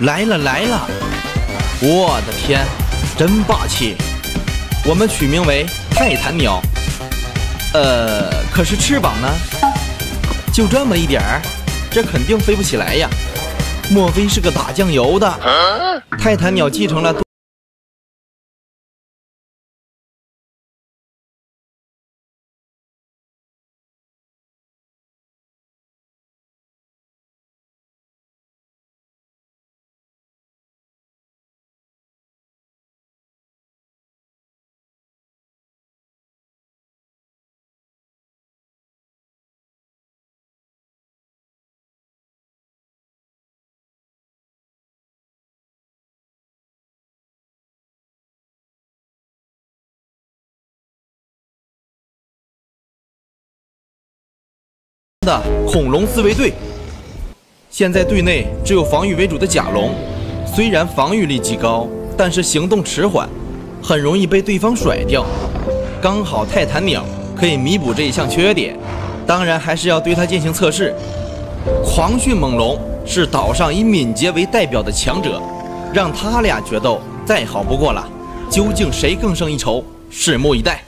来了来了！我的天，真霸气！我们取名为泰坦鸟。呃，可是翅膀呢？就这么一点儿，这肯定飞不起来呀！莫非是个打酱油的？泰坦鸟继承了。的恐龙自卫队，现在队内只有防御为主的甲龙，虽然防御力极高，但是行动迟缓，很容易被对方甩掉。刚好泰坦鸟可以弥补这一项缺点，当然还是要对它进行测试。狂迅猛龙是岛上以敏捷为代表的强者，让他俩决斗再好不过了。究竟谁更胜一筹？拭目以待。